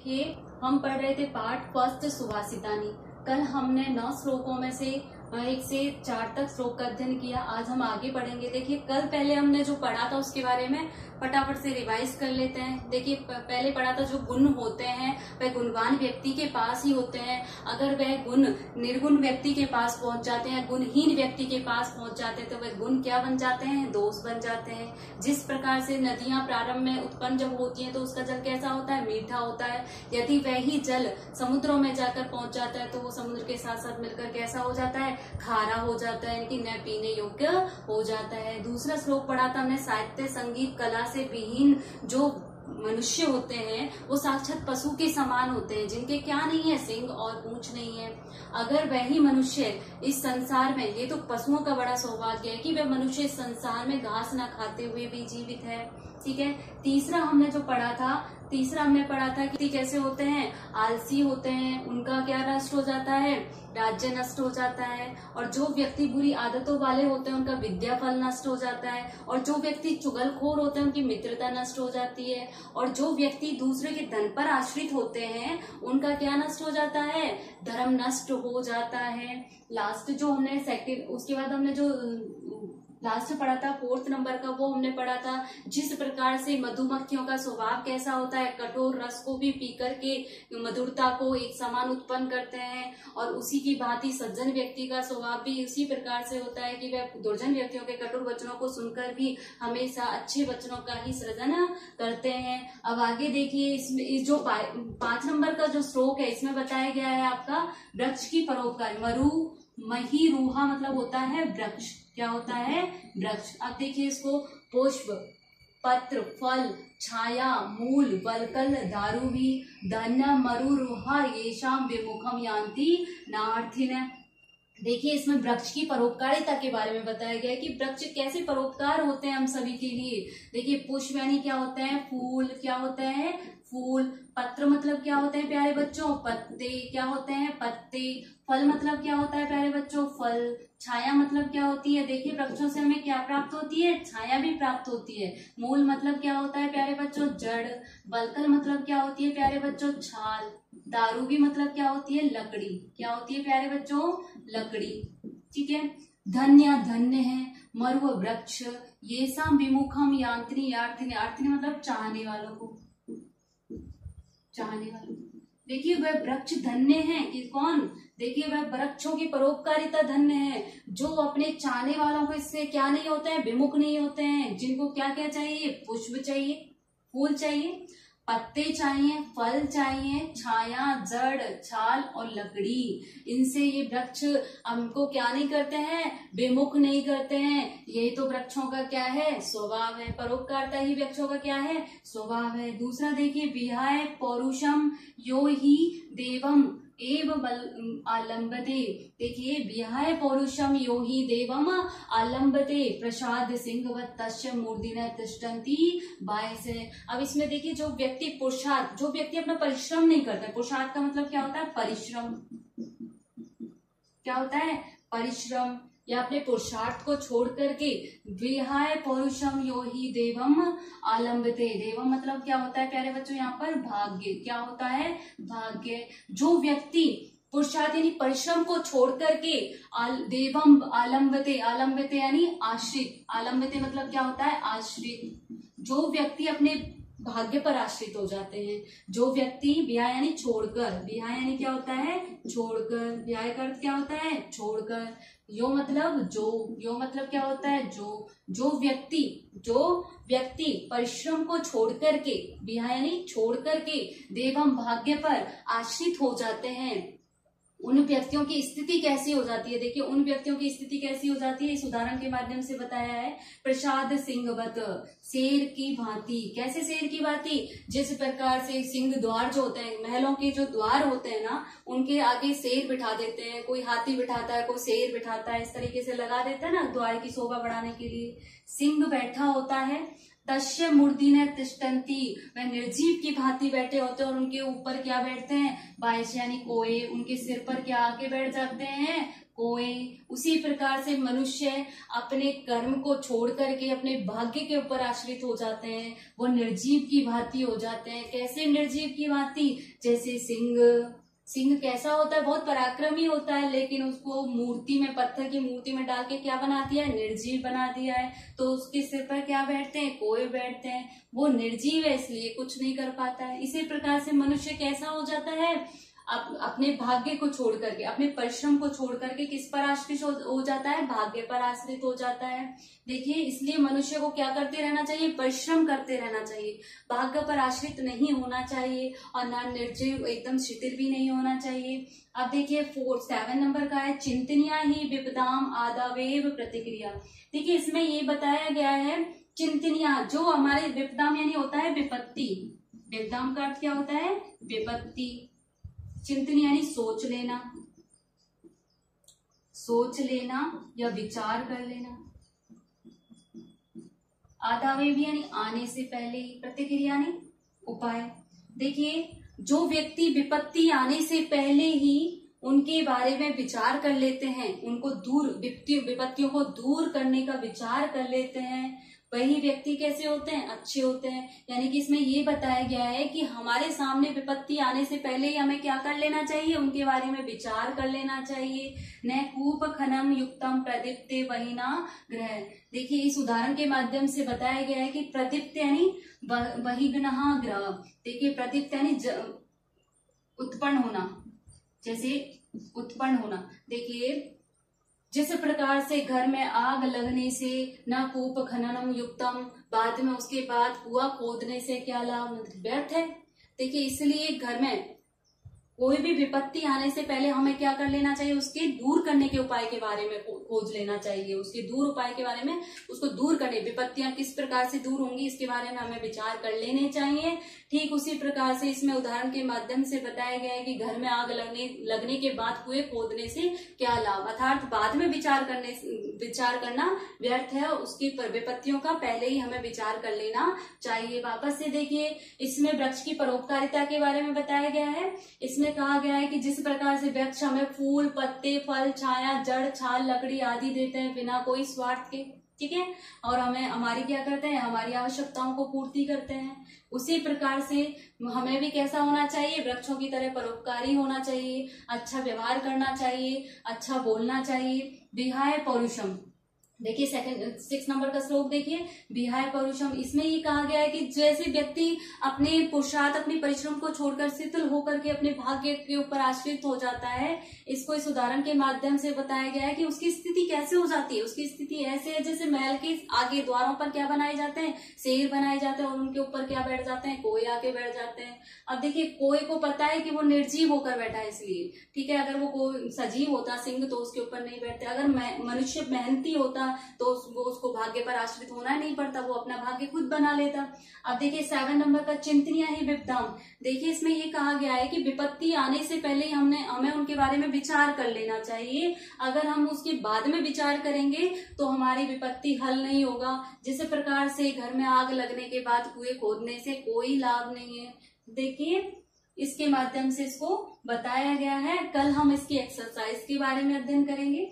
देखिए हम पढ़ रहे थे पाठ फ़र्स्ट सुभाषितानी। कल हमने नौ श्लोकों में से एक से चार तक श्लोक का अध्ययन किया। आज हम आगे पढ़ेंगे। देखिए, कल पहले हमने जो पढ़ा था उसके बारे में फटाफट से रिवाइज कर लेते हैं। देखिए पहले पढ़ा था जो गुण होते हैं, वह गुणवान व्यक्ति के पास ही होते हैं। अगर वह गुण निर्गुण व्यक्ति के पास पहुँच जाते हैं, गुणहीन व्यक्ति के पास पहुँच जाते हैं तो वह गुण क्या बन जाते हैं? दोष बन जाते हैं। जिस प्रकार से नदियाँ प्रारंभ में उत्पन्न जब होती हैं तो उसका जल कैसा होता है? मीठा होता है। यदि वही जल समुद्रों में जाकर पहुँच जाता है तो वो समुद्र के साथ साथ मिलकर कैसा हो जाता है? खारा हो जाता है, यानी कि न पीने योग्य हो जाता है। दूसरा श्लोक पढ़ा था हमने, साहित्य, संगीत, कला से विहीन जो मनुष्य होते हैं, वो साक्षात पशु के समान होते हैं, जिनके क्या नहीं है, सिंह और पूछ नहीं है। अगर वही मनुष्य इस संसार में, ये तो पशुओं का बड़ा सौभाग्य है कि वह मनुष्य इस संसार में घास ना खाते हुए भी जीवित है। ठीक है? तीसरा हमने जो पढ़ा था, तीसरा हमने पढ़ा था कि कैसे होते हैं? आलसी होते हैं, उनका क्या नष्ट हो जाता है? राज्य नष्ट हो जाता है। और जो व्यक्ति बुरी आदतों वाले होते हैं, उनका विद्या फल नष्ट हो जाता है। और जो व्यक्ति चुगलखोर होते हैं, उनकी मित्रता नष्ट हो जाती है। और जो व्यक्ति दूसरे के धन पर आश्रित होते हैं, उनका क्या नष्ट हो जाता है? धर्म नष्ट हो जाता है। लास्ट जो हमने सेकंड उसके बाद हमने जो लास्ट पढ़ा था फोर्थ नंबर का वो हमने पढ़ा था, जिस प्रकार से मधुमक्खियों का स्वभाव कैसा होता है, कठोर रस को भी पी करके मधुरता को एक समान उत्पन्न करते हैं, और उसी की भांति सज्जन व्यक्ति का स्वभाव भी उसी प्रकार से होता है कि वह दुर्जन व्यक्तियों के कठोर वचनों को सुनकर भी हमेशा अच्छे वचनों का ही सृजन करते हैं। अब आगे देखिए, इसमें, इस जो पाँच नंबर का जो श्लोक है, इसमें बताया गया है आपका, वृक्ष की परोपकार, मरु मही रूहा मतलब होता है वृक्ष। क्या होता है? वृक्ष। अब देखिए इसको पुष्प, पत्र, फल, छाया, मूल, वलकल, दारूवी धन मरुरुहा येषाम विमुखम यान्ति नार्थिन। देखिए इसमें वृक्ष की परोपकारिता के बारे में बताया गया है कि वृक्ष कैसे परोपकार होते हैं हम सभी के लिए। देखिए पुष्प यानी क्या होता है? फूल क्या होता है? फूल। पत्र मतलब क्या होते हैं प्यारे बच्चों? पत्ते। क्या होते हैं? पत्ते। फल मतलब क्या होता है प्यारे बच्चों? फल। छाया मतलब क्या होती है? देखिए, वृक्षों से हमें क्या प्राप्त होती है? छाया भी प्राप्त होती है। मूल मतलब क्या होता है प्यारे बच्चों? जड़। बलकल मतलब क्या होती है प्यारे बच्चों? छाल। दारू भी मतलब क्या होती है? लकड़ी। क्या होती है प्यारे बच्चों? लकड़ी। ठीक है? धन्य धन्य है मरु वृक्ष। ये साम विमुखम यांत्रिनी यार्थिनी यार्थिनी मतलब चाहने वालों को। चाहने वालों देखिए वह वृक्ष धन्य है कि कौन? देखिए वह वृक्षों की परोपकारिता धन्य है। जो अपने चाहने वालों को इससे क्या नहीं होते हैं? विमुख नहीं होते हैं। जिनको क्या क्या चाहिए? पुष्प चाहिए, फूल चाहिए। पत्ते चाहिए, फल चाहिए, छाया, जड़, छाल और लकड़ी। इनसे ये वृक्ष हमको क्या नहीं करते हैं? बेमुख नहीं करते हैं। यही तो वृक्षों का क्या है? स्वभाव है, परोपकारता ही वृक्षों का क्या है? स्वभाव है। दूसरा देखिए, विहाय पौरुषम यो ही देवम। एव आलम्बते। देखिए, विहाय पौरुषम यो ही देवम आलम्बते। प्रसाद सिंह तस्य तिष्टी बाय से अब इसमें देखिए, जो व्यक्ति पुरुषार्थ जो व्यक्ति अपना परिश्रम नहीं करता, पुरुषार्थ का मतलब क्या होता है? परिश्रम। क्या होता है? परिश्रम। या अपने पुरुषार्थ को छोड़ करके विहाय पौरुषम यो ही देवम आलम्बते देवम। मतलब क्या होता है प्यारे बच्चों यहाँ पर भाग्य। क्या होता है? भाग्य। जो व्यक्ति पुरुषार्थ यानी परिश्रम को छोड़ करके आल, देवम आलम्बते आलम्बते यानी आश्रित। आलम्बते मतलब क्या होता है? आश्रित। जो व्यक्ति अपने भाग्य पर आश्रित हो जाते हैं। जो व्यक्ति ब्याह यानी छोड़कर, ब्याह यानी क्या होता है? छोड़कर। ब्याह का अर्थ क्या होता है? छोड़कर। यो मतलब जो, यो मतलब क्या होता है? जो जो व्यक्ति जो व्यक्ति परिश्रम को छोड़ करके ब्याह यानी छोड़ करके देवम भाग्य पर आश्रित हो जाते हैं। उन व्यक्तियों की स्थिति कैसी हो जाती है? देखिए, उन व्यक्तियों की स्थिति कैसी हो जाती है? इस उदाहरण के माध्यम से बताया है। प्रसाद सिंहवत, शेर की भांति। कैसे शेर की भांति? जिस प्रकार से सिंह द्वार जो होते हैं, महलों के जो द्वार होते हैं ना, उनके आगे शेर बिठा देते हैं। कोई हाथी बिठाता है, कोई शेर बिठाता है, इस तरीके से लगा देता है ना, द्वार की शोभा बढ़ाने के लिए। सिंह बैठा होता है तस्य मूर्ति ने तिष्टंती वह निर्जीव की भांति बैठे होते और उनके ऊपर क्या बैठते हैं? बायस यानी कोए। उनके सिर पर क्या आके बैठ जाते हैं? कोए। उसी प्रकार से मनुष्य अपने कर्म को छोड़ करके अपने भाग्य के ऊपर आश्रित हो जाते हैं। वो निर्जीव की भांति हो जाते हैं। कैसे निर्जीव की भांति? जैसे सिंह। सिंह कैसा होता है, बहुत पराक्रमी होता है, लेकिन उसको मूर्ति में, पत्थर की मूर्ति में डाल के क्या बना दिया है? निर्जीव बना दिया है। तो उसके सिर पर क्या बैठते हैं? कोई बैठते हैं। वो निर्जीव है, इसलिए कुछ नहीं कर पाता है। इसी प्रकार से मनुष्य कैसा हो जाता है? अप, अपने भाग्य को छोड़ करके अपने परिश्रम को छोड़ करके किस पर आश्रित हो जाता है? भाग्य पर आश्रित हो जाता है। देखिए इसलिए मनुष्य को क्या करते रहना चाहिए? परिश्रम करते रहना चाहिए। भाग्य पर आश्रित नहीं होना चाहिए और ना निर्जीव एकदम शिथिल भी नहीं होना चाहिए। अब देखिए फोर सेवन नंबर का है चिंतनिया ही विपदाम आदावेव प्रतिक्रिया। देखिए इसमें ये बताया गया है चिंतनिया जो हमारे विपदाम यानी होता है विपत्ति। विपदाम का अर्थ क्या होता है? विपत्ति। चिंतन यानी सोच लेना। सोच लेना या विचार कर लेना। भी यानी आने से पहले ही प्रतिक्रिया यानी उपाय। देखिए, जो व्यक्ति विपत्ति आने से पहले ही उनके बारे में विचार कर लेते हैं, उनको दूर विपत्तियों को दूर करने का विचार कर लेते हैं वही व्यक्ति कैसे होते हैं? अच्छे होते हैं। यानी कि इसमें ये बताया गया है कि हमारे सामने विपत्ति आने से पहले ही हमें क्या कर लेना चाहिए? उनके बारे में विचार कर लेना चाहिए। न कूप खनम युक्तम प्रदीप्त वहीना ग्रह। देखिए, इस उदाहरण के माध्यम से बताया गया है कि प्रदीप्त यानी वहीग्नहा ग्रह। देखिए, प्रदीप्त यानी उत्पन्न होना। जैसे उत्पन्न होना। देखिए जिस प्रकार से घर में आग लगने से न कूप खननम युक्तम, बाद में उसके बाद कुआ खोदने से क्या लाभ? व्यर्थ है। देखिए, इसलिए घर में कोई भी विपत्ति आने से पहले हमें क्या कर लेना चाहिए? उसके दूर करने के उपाय के बारे में खोज लेना चाहिए। उसके दूर उपाय के बारे में, उसको दूर करने, विपत्तियाँ किस प्रकार से दूर होंगी, इसके बारे में हमें विचार कर लेने चाहिए। ठीक उसी प्रकार से इसमें उदाहरण के माध्यम से बताया गया है कि घर में आग लगने लगने के बाद कुएँ खोदने से क्या लाभ? अर्थात बाद में विचार करने, विचार करना व्यर्थ है। उसकी विपत्तियों का पहले ही हमें विचार कर लेना चाहिए। वापस से देखिए, इसमें वृक्ष की परोपकारिता के बारे में बताया गया है। इसमें कहा गया है कि जिस प्रकार से वृक्ष हमें फूल, पत्ते, फल, छाया, जड़, छाल, लकड़ी आदि देते हैं बिना कोई स्वार्थ के, ठीक है? और हमें, हमारी क्या करते हैं? हमारी आवश्यकताओं को पूर्ति करते हैं। उसी प्रकार से हमें भी कैसा होना चाहिए? वृक्षों की तरह परोपकारी होना चाहिए अच्छा व्यवहार करना चाहिए अच्छा बोलना चाहिए। विहाय पौरुषम। देखिए सेकंड सिक्स नंबर का श्लोक देखिए। विहाय परुषम, इसमें ये कहा गया है कि जैसे व्यक्ति अपने पुरुषार्थ, अपने परिश्रम को छोड़कर शीतल होकर के अपने भाग्य के ऊपर आश्रित हो जाता है, इसको इस उदाहरण के माध्यम से बताया गया है कि उसकी स्थिति कैसे हो जाती है। उसकी स्थिति ऐसे है जैसे महल के आगे द्वारों पर क्या बनाए जाते हैं? शेर बनाए जाते हैं और उनके ऊपर क्या बैठ जाते हैं? कोई आके बैठ जाते हैं। अब देखिए, कोई को पता है कि वो निर्जीव होकर बैठा है इसलिए। ठीक है, अगर वो सजीव होता, सिंह तो उसके ऊपर नहीं बैठते। अगर मनुष्य मेहनती होता तो वो उसको भाग्य पर आश्रित होना नहीं पड़ता, वो अपना भाग्य खुद बना लेता। अब देखिए सेवन नंबर का चिंतनिया ही विपदाम। देखिए, इसमें ये कहा गया है कि विपत्ति आने से पहले ही हमने, हमें उनके बारे में विचार कर लेना चाहिए। अगर हम उसके बाद में विचार करेंगे तो हमारी विपत्ति हल नहीं होगा। जिस प्रकार से घर में आग लगने के बाद कुएँ खोदने से कोई लाभ नहीं है। देखिए, इसके माध्यम से इसको बताया गया है। कल हम इसकी एक्सरसाइज के बारे में अध्ययन करेंगे।